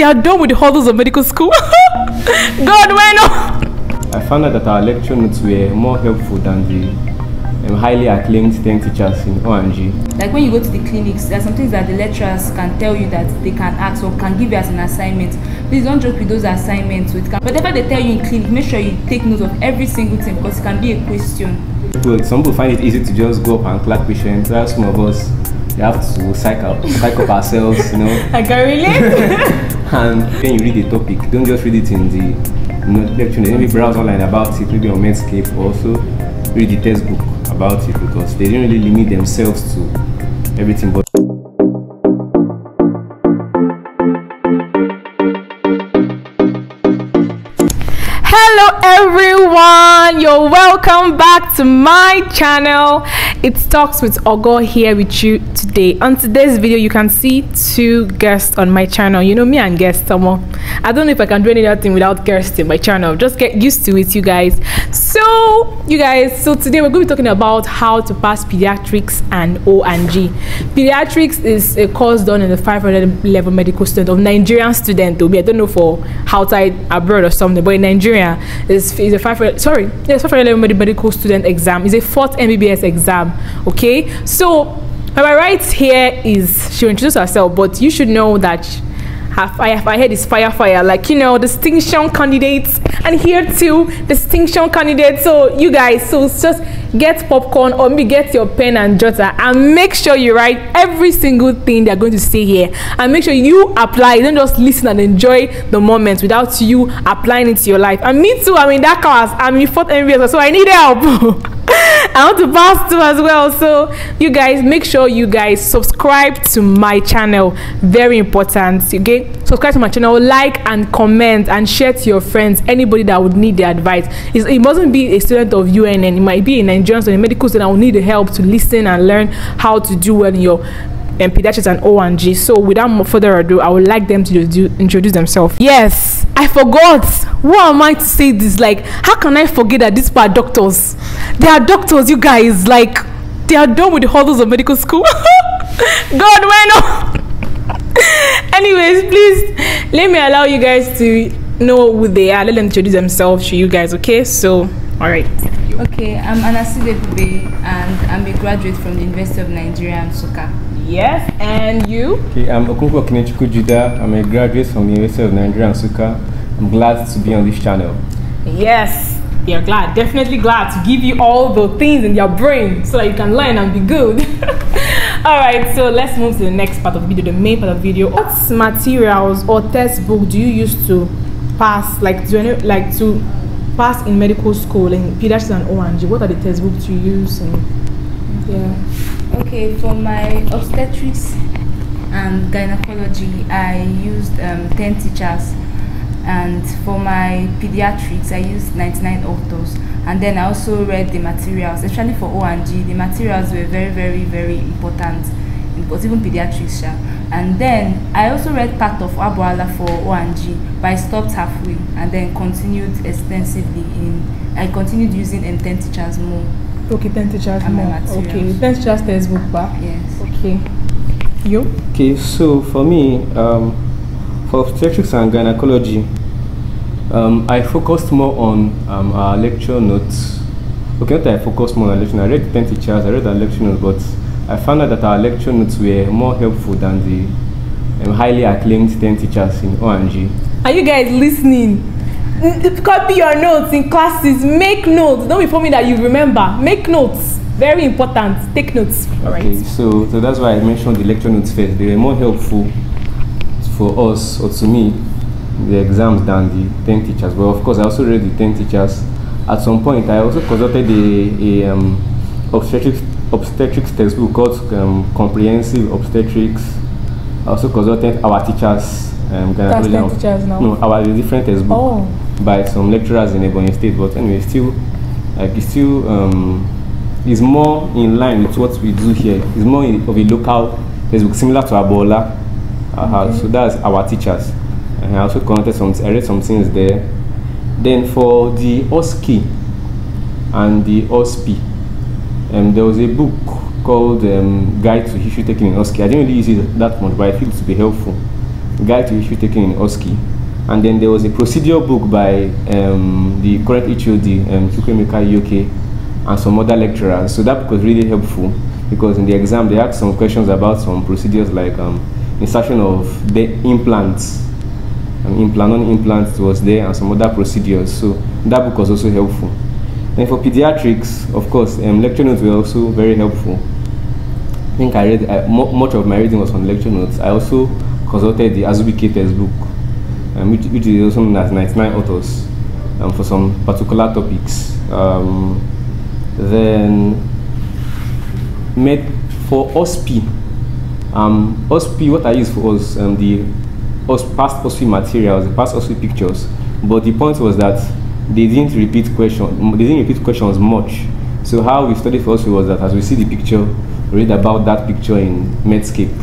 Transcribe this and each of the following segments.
they are done with the hurdles of medical school. God, why no? I found out that our lecture notes were more helpful than the um, highly acclaimed 10 teachers in O&G. Like when you go to the clinics, there are some things that the lecturers can tell you that they can ask or can give you as an assignment. Please don't joke with those assignments. So it can, whatever they tell you in clinic, make sure you take note of every single thing because it can be a question. People, some people find it easy to just go up and clerk patients. While some of us, we have to psych up, psych up ourselves, you know. I can relate. and then you read the topic. Don't just read it in the you know, lecture. Maybe browse online about it, maybe on Medscape. Also read the textbook about it because they didn't really limit themselves to everything. But everyone, you're welcome back to my channel. It talks with Ogo here with you today. On today's video, you can see two guests on my channel. You know me and guests, someone. I don't know if I can do any other thing without guests in my channel. Just get used to it, you guys. So, you guys, so today we're going to be talking about how to pass pediatrics and O and G. Pediatrics is a course done in the 500 level medical student of Nigerian student. Though I don't know for how outside abroad or something, but in Nigeria, it's, it's a 500 sorry, it's 500 level med- medical student exam. It's a fourth MBBS exam. Okay, so my right here is she'll introduce herself, but you should know that her fire her head is fire fire like you know distinction candidates. And here too distinction candidates. So you guys so just get popcorn or maybe get your pen and jotter and make sure you write every single thing they're going to say here. And make sure you apply. Don't just listen and enjoy the moment without you applying it to your life. And me too i'm in that class. I'm in fourth MBS so i need help I want to pass too as well. So you guys make sure you guys subscribe to my channel. Very important. Okay, subscribe to my channel, like and comment and share to your friends. Anybody that would need the advice. It's, it mustn't be a student of UNN. It might be a Nigerian student, medical student. that will need the help to listen and learn how to do well in your um, pediatrics and O&G. So without further ado, I would like them to do, introduce themselves. Yes, I forgot. Who am I to say this? Like, how can I forget that these are doctors? They are doctors, you guys. Like, they are done with the hurdles of medical school. God, why not? Anyways, please let me allow you guys to know who they are. Let them introduce themselves to you guys, okay? So, all right. Okay, I'm Anaside Bube and I'm a graduate from the University of Nigeria in Nsukka. Yes, and you? okay, I'm Okunko Kenechukwu Judah. I'm a graduate from the University of Nigeria, Nsukka. I'm glad to be on this channel. Yes, they are glad, definitely glad to give you all the things in your brain so that you can learn and be good. all right, so let's move to the next part of the video, the main part of the video. What materials or textbook do you use to pass, like to any- like to pass in medical school in pediatrics and O&G? What are the textbooks you use? And yeah, Okay, for my obstetrics and gynecology, I used um, 10 teachers. And for my pediatrics, I used 99 authors. And then I also read the materials, especially for O&G. The materials were very, very, very important, but even pediatrics. sha. And then I also read part of Abu Agboola for O&G, but I stopped halfway and then continued extensively in. I continued using M10 teachers more. okay, ten teachers And more. materials. Okay, ten teachers textbook back. Yes. Okay, you? Okay, so for me, um, for obstetrics and gynecology, um, I focused more on um, our lecture notes. Okay, not that I focused more on lecture notes. I read 10 teachers, I read our lecture notes, but I found out that our lecture notes were more helpful than the um, highly acclaimed 10 teachers in O&G. Are you guys listening? Copy your notes in classes. Make notes. Don't be for me that you remember. Make notes. Very important. Take notes. All right. Okay, so, so that's why I mentioned the lecture notes first. They were more helpful for us, or to me, the exams than the 10 teachers. But of course, I also read the 10 teachers. At some point, I also consulted the um, obstetrics, obstetrics textbook called um, Comprehensive Obstetrics. I also consulted our teachers. Um, That's gynecology 10 and- teachers now. No, our different textbook Oh. by some lecturers in Ebonyi State. But anyway, still, like it's still um, is more in line with what we do here. It's more in, of a local textbook, similar to Agboola. Uh, So that's our teachers. And I also consulted some. I read some things there. Then for the OSCE and the OSPE, um, there was a book called um, Guide to History Taking in OSCE. I didn't really use it that much, but I feel to be helpful. guide to issue taking in OSCE. And then there was a procedural book by um, the current HOD, um, Ioke, and some other lecturers. So that book was really helpful because in the exam they asked some questions about some procedures like um, insertion of the implants, um, implant on implants was there, and some other procedures. So that book was also helpful. Then for pediatrics, of course, um, lecture notes were also very helpful. I think I read mo- much of my reading was on lecture notes. I also consulted the Azubuike textbook, um, which, which is also known as 99 authors, um, for some particular topics. Um, then, med for OSPE, um, what I used for was um, the OS, past OSPE materials, the past OSPE pictures. But the point was that they didn't repeat question, they didn't repeat questions much. So how we studied for OSPE was that as we see the picture, read about that picture in Medscape.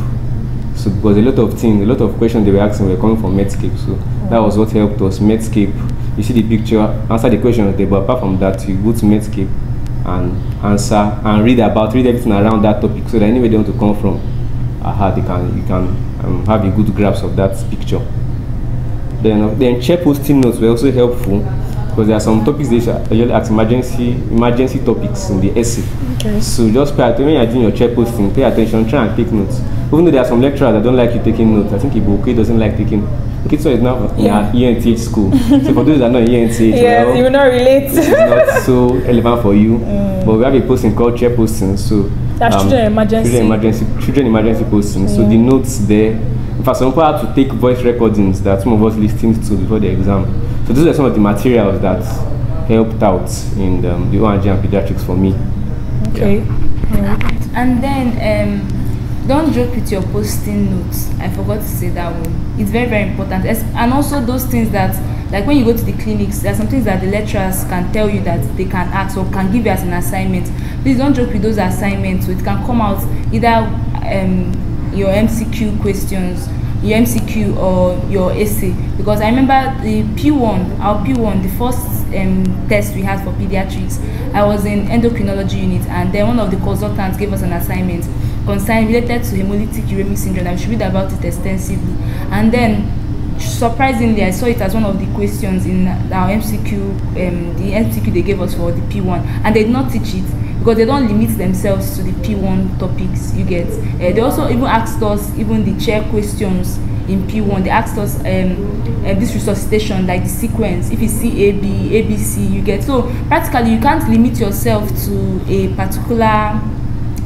So because a lot of things, a lot of questions they were asking were coming from Medscape. So that was what helped us. Medscape, you see the picture, answer the question there, but apart from that, you go to Medscape and answer and read about, read everything around that topic so that anywhere they want to come from, aha, they can, you can um, have a good grasp of that picture. Then, uh, then chair posting notes were also helpful because there are some topics they usually ask emergency emergency topics in the essay. Okay. So just pay attention when you're doing your chair posting, pay attention, try and take notes. Even though there are some lecturers that don't like you taking notes, I think Ibuke doesn't like taking. Kitso is now Yeah. in our ENTH school. so for those that are not in ENTH, Yes, well, you will not relate. it's not so relevant for you. But we have a posting called chair posting. So Mm. That's children emergency. Children emergency. Children emergency posting. So Yeah. the notes there. In fact, some people had to take voice recordings that some of us listened to before the exam. So those are some of the materials that helped out in the, um, the O&G and pediatrics for me. okay. Alright. And then um, don't joke with your posting notes. I forgot to say that one. It's very very important. And also those things that like when you go to the clinics, there are some things that the lecturers can tell you that they can ask or can give you as an assignment. Please don't joke with those assignments. So it can come out either um, your MCQ questions, your MCQ or your essay. Because I remember the P1, our P1, the first um, test we had for pediatrics, I was in endocrinology unit, and then one of the consultants gave us an assignment concern related to hemolytic uremic syndrome. I should read about it extensively, and then surprisingly, I saw it as one of the questions in our MCQ, um, the MCQ they gave us for the P1, and they did not teach it because they don't limit themselves to the P1 topics. You get. Uh, they also even asked us even the chair questions in P1. They asked us um, uh, this resuscitation, like the sequence, if it's CAB, ABC, you get. So practically, you can't limit yourself to a particular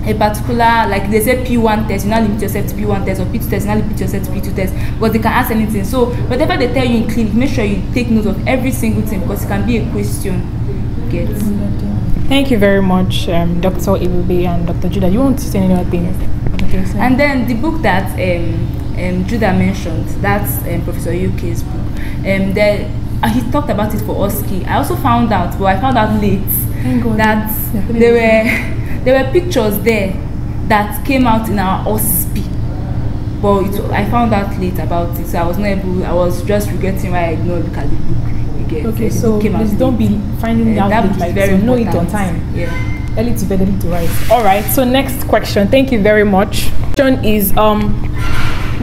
a particular like they say P1 test, you now limit yourself to P1 test or P2 test, you now limit yourself to P2 test because they can ask anything. So whatever they tell you in clinic, make sure you take note of every single thing because it can be a question. Get. Thank you very much, um, Dr. Ibube and Dr. Judah. You want to say any other thing? Okay, so- And then the book that um, um, Judah mentioned, that's um, Professor UK's book. Um, there, uh, he talked about it for OSCE. I also found out, but I found out late, that Yeah. there were there were pictures there that came out in our OSCE. But it, I found out late about it, so I was not able. I was just regretting why I did not look at the book. Get, okay, so please don't be finding Uh, out that like very so know it on time. Yeah. Early to bed, early to rise. All right. So next question. Thank you very much. Question is um,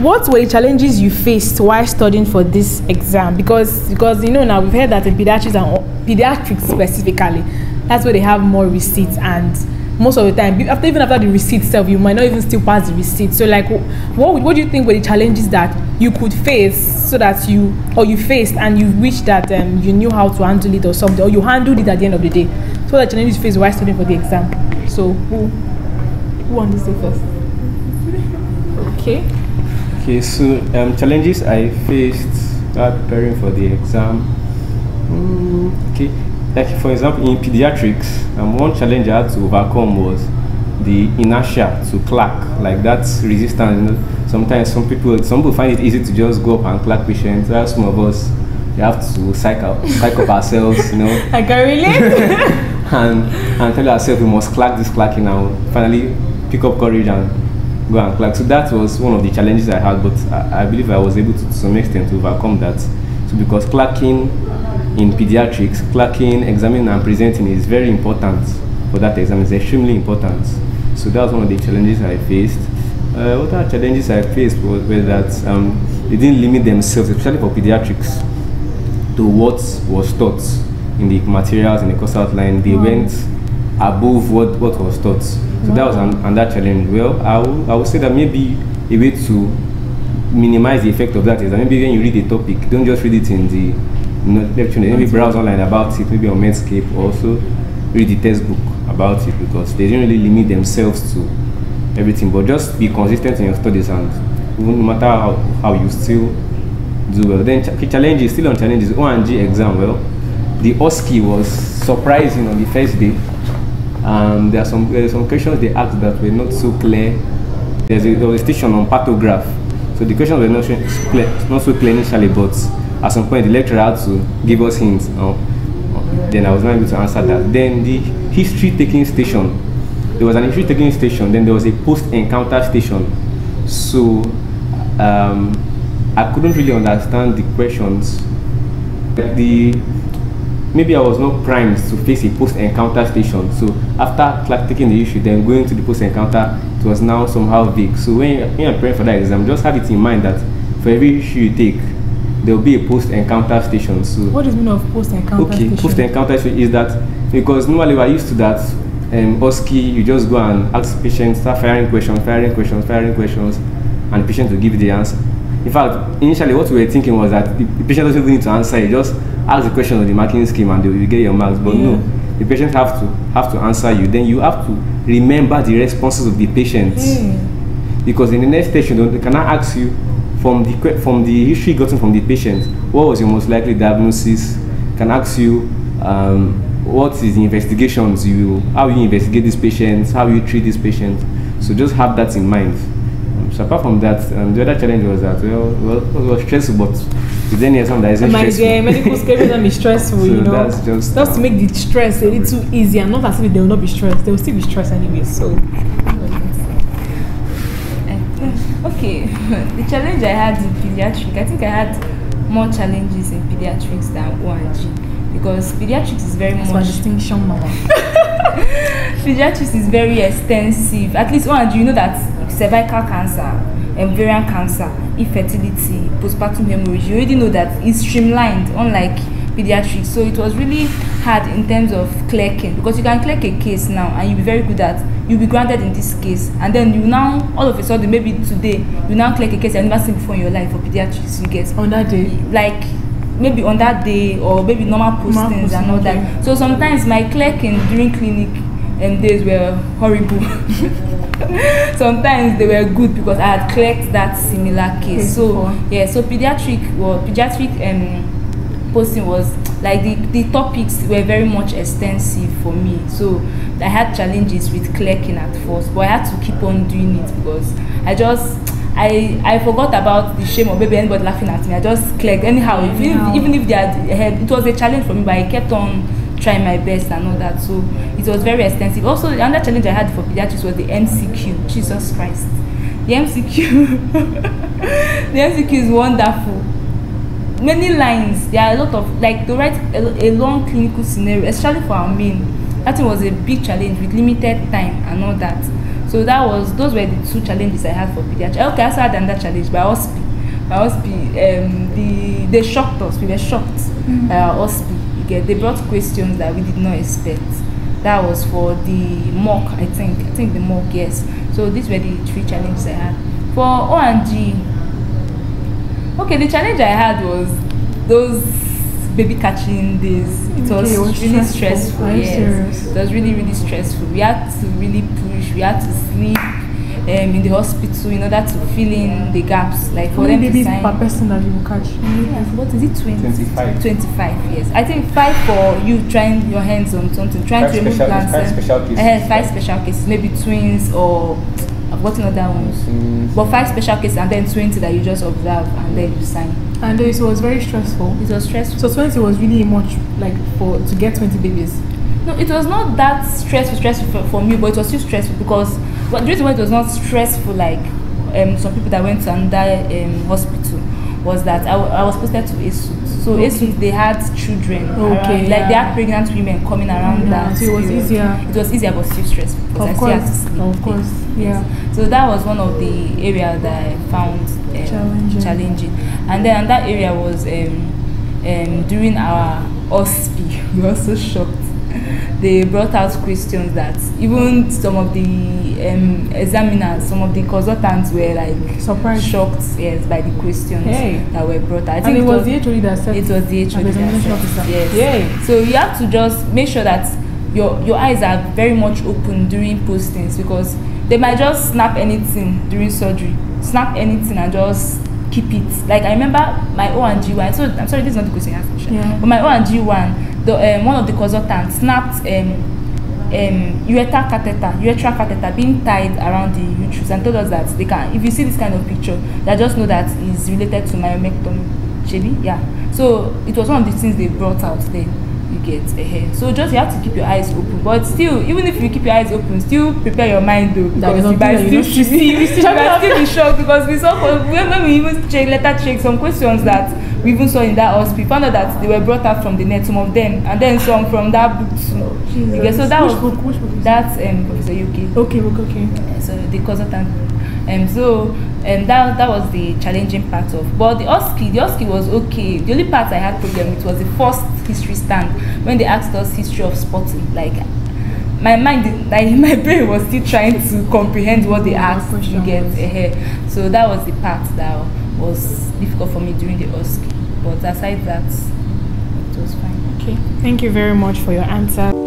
what were the challenges you faced while studying for this exam? Because because you know now we've heard that in pediatrics and pediatrics specifically, that's where they have more receipts and most of the time after even after the receipt itself you might not even still pass the receipt. So like wh- what what do you think were the challenges that you could face so that you or you faced and you wish that um, you knew how to handle it or something or you handled it at the end of the day? So what challenges faced while studying for the exam? So who who wants to say first? Okay. Okay, so um, challenges I faced preparing for the exam. Mm, okay, like for example, in pediatrics, um, one challenge I had to overcome was the inertia to clerk, like that resistance. You know, sometimes some people, some people find it easy to just go up and clerk patients. While some of us, we have to psych up, psych up ourselves, you know, i can relate and and tell ourselves we must clerk this clerking and finally pick up courage and go and clerk. So that was one of the challenges I had, but I, I believe I was able to, to some extent to overcome that. So because clerking in pediatrics, clerking, examining and presenting is very important for that exam. It's extremely important. So that was one of the challenges I faced. Uh, other challenges I faced was, were that um, they didn't limit themselves, especially for pediatrics, to what was taught in the materials in the course outline. They Wow. went above what, what was taught. So that was an, another challenge. Well, I would, I will say that maybe a way to minimize the effect of that is that maybe when you read the topic, don't just read it in the lecture, maybe browse online about it, maybe on Medscape, also read the textbook about it because they didn't really limit themselves to everything, but just be consistent in your studies and no matter how, how you still do well. Then the ch- is still on challenges, O&G exam, well, the OSCE was surprising on the first day. And there are some there are some questions they asked that were not so clear. There's a, there was a station on partograph, so the questions were not so clear, not so clear initially, but at some point the lecturer had to give us hints. Uh, then I was not able to answer that. Then the history taking station, there was an history taking station. Then there was a post encounter station. So um, I couldn't really understand the questions. The maybe I was not primed to face a post encounter station. So after taking the issue, then going to the post encounter, it was now somehow vague. So when, when you're preparing for that exam, just have it in mind that for every issue you take, there will be a post encounter station. So What is meaning of post encounter station? okay, station? post encounter station is that because normally we're used to that. Um, OSCE, you just go and ask patients, start firing questions, firing questions, firing questions, and the patient will give you the answer. In fact, initially what we were thinking was that the, the patient doesn't even need to answer. You just ask the question of the marking scheme and they will get your marks. But Yeah. no, the patient have to have to answer you. Then you have to remember the responses of the patients Hmm. because in the next station they cannot ask you from the from the history gotten from the patient what was your most likely diagnosis can ask you um, what is the investigations you how you investigate these patients how you treat these patients so just have that in mind so apart from that um, the other challenge was that well, well it was stressful but is there any exam that isn't My stressful dear, medical school every time is stressful, So you know. that's just, just to make the stress a little easier, not as if they will not be stressed. They will still be stressed anyway. So Okay, the challenge I had in pediatrics, I think I had more challenges in pediatrics than O&G because pediatrics is very that's my much distinction, mama. pediatrics is very extensive. At least O&G, you know that cervical cancer, ovarian cancer, infertility, postpartum hemorrhage, you already know that it's streamlined, unlike pediatrics. So it was really hard in terms of clerking because you can clerk a case now and you'll be very good at you'll be granted in this case. And then you now all of a sudden maybe today you now clerk a case you've never seen before in your life for pediatrics you get On that day, like maybe on that day or maybe normal postings and all that. so sometimes my clerking during clinic um, days were horrible. Sometimes they were good because i had clerked that similar case. So yeah so pediatric well pediatric um, posting was like the the topics were very much extensive for me. So i had challenges with clerking at first but i had to keep on doing it because i just i i forgot about the shame of maybe anybody laughing at me. I just clerked anyhow if, Anyhow. even if they had had it was a challenge for me but i kept on trying my best and all that. So it was very extensive. Also another challenge i had for pediatrics was the mcq jesus christ. The mcq the mcq is wonderful. Many lines. There are a lot of like to write a, a long clinical scenario especially for our main that was a big challenge with limited time and all that. So that was those were the two challenges i had for pediatrics. Okay i also had another challenge by OSPE by OSPE um, the they shocked us. We were shocked by our OSPE you get they brought questions that we did not expect. That was for the mock i think i think the mock yes. So these were the three challenges i had. For o&g okay the challenge i had was those baby catching days. It was, it was really stressful. stressful yes. serious? it was really really stressful. We had to really push we had to sleep um, in the hospital in order to fill in the gaps like for many them to babies sign per person that you will catch? yeah, what is it 20 25. 25 yes i think five for you trying your hands on something trying Five to remove special- plants five eh, special cases. eh, five special cases maybe twins or i've gotten other ones but five special cases and then 20 that you just observe and then you sign And then it was very stressful. it was stressful So 20 was really much like for to get 20 babies. no it was not that stressful stressful for, for me but it was still stressful because but the reason why it was not stressful like um, some people that went to another um, hospital was that I, I was posted to ESUT so Okay. ESUT they had children Okay, around, like they yeah. had pregnant women coming around Yeah, that so it was period. easier. it was easier but still stressful because I Of still had to course, sleep of course, Yes. yeah. so that was one of the areas that I found um, Challenging. challenging. And then that area was um, um, during our OSPE. We were so shocked. They brought out questions that even some of the um, examiners, some of the consultants were like Surprised. shocked, yes, by the questions Hey. that were brought out. I And it was the it HOD that said was the HOD the that said. Yes. Yay. So you have to just make sure that your your eyes are very much open during postings because they might just snap anything during surgery, snap anything and just keep it. Like I remember my O and G one. So I'm sorry, this is not the question. Yeah. But my O and G one, the um, one of the consultants snapped um, um, urethral catheter, urethral catheter being tied around the uterus and told us that they can. If you see this kind of picture, they just know that is related to myomectomy. Shebi, yeah. So it was one of the things they brought out there. You get ahead. So just you have to keep your eyes open. But still, even if you keep your eyes open, still prepare your mind though. Because you might still see, don't you see. might still be shocked because we saw when we even check later check some questions that we even saw in that hospital, found out that they were brought out from the net, some of them, and then some from that book too. You get- so that Which was book? Which book that's um Professor UK. Okay, okay, okay. So the consultant um so um that that was the challenging part of but the OSCE the OSCE was okay the only part I had problem with was the first history stand when they asked us history of sporting like my mind like my brain was still trying to comprehend what they asked you get was- uh, so that was the part that was difficult for me during the OSCE but aside that it was fine Okay. Thank you very much for your answer.